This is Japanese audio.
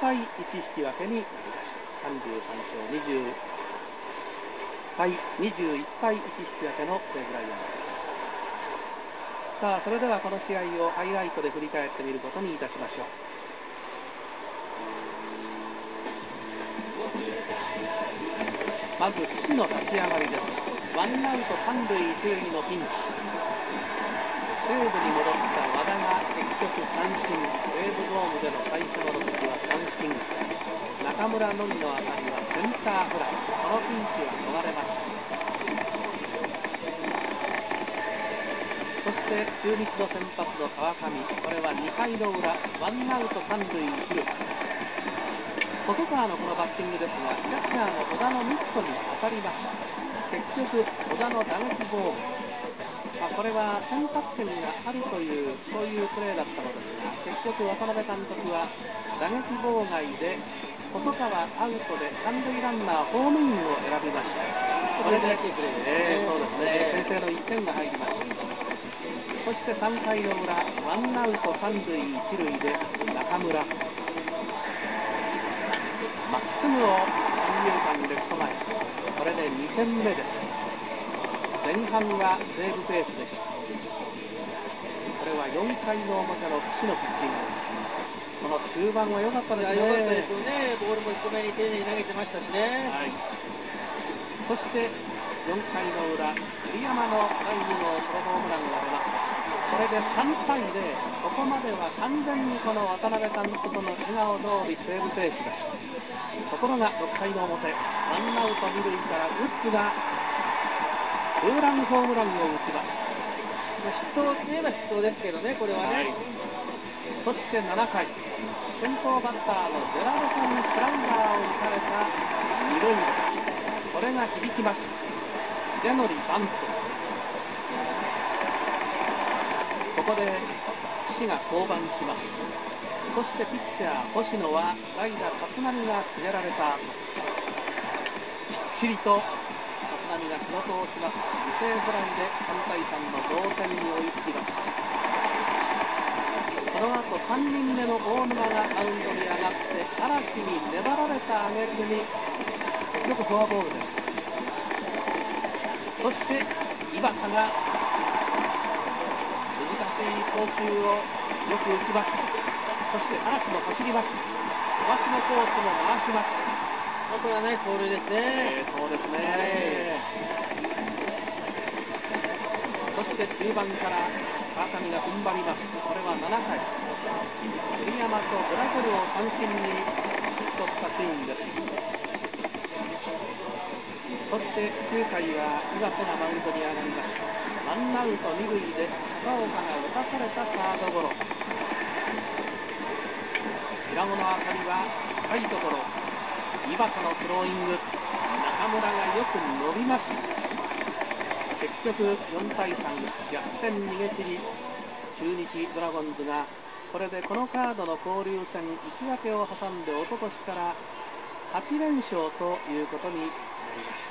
対1引き分けになりました。33勝20対21対1引き分けの西武ライオンズさあそれではこの試合をハイライトで振り返ってみることにいたしましょう。まず岸の立ち上がりです。ワンアウト三塁一塁のピンチ。西武に戻った和田が結局三振。西武ドームでの最初の中村のみの当たりはセンターフライこのピンチは逃れましたそして中日の先発の川上これは2回の裏ワンアウト三塁一塁細川のこのバッティングですがキャッチャーの小田のミットに当たりました結局小田の打撃妨害まあ、これは選択権があるというそういうプレーだったのですが結局渡辺監督は打撃妨害で細川アウトで三塁ランナーホームインを選びました。これで、えー、そうですね。先制の1点が入りましたそして3回の裏ワンアウト三塁一塁で中村。まっすぐを三遊間レフト前。これで2点目です。前半は西武ペースでした。これは4回の表の岸のピッチングこの中盤は良かったですね。良かったですよね。ボールも低めに丁寧に投げてましたしね、はい、そして4回の裏栗山の第2号ソロホームランが出ました。これで3対0ここまでは完全にこの渡辺監督の笑顔通り西武ペースですところが6回の表ワンアウト二塁からウッズがツーランホームランを打ちます。ヒットといえばヒットですけどね、これはね。はい、そして7回、先頭バッターのジェラルドさんにスライダーを打たれた二塁打。これが響きます。ジェノリバント。ここで岸が降板します。そしてピッチャー星野は代打立浪が告げられた後、きっちりと立浪が仕事をします犠牲フライで3対3の同点に追いつきますの後3人目の大沼がマウンドに上がって嵐に粘られた挙句に結局フォアボールです。そして井端が難しい投球をよく打ちますそして嵐も走ります小橋のコースも回しますこれはナイスボールですね。えー、そうですね。そして中盤から川上が踏ん張ります。これは7回。栗山とブラジルを三振に打ち取ったシーンです。そして9回は岩瀬がマウンドに上がりました。ワンアウト二塁で片岡が打たされたサードゴロ。平野の当たりは深いところ。井端のスローイング中村がよく伸びました局4対3逆転逃げ切り中日ドラゴンズがこれでこのカードの交流戦1分けを挟んでおととしから8連勝ということになりました。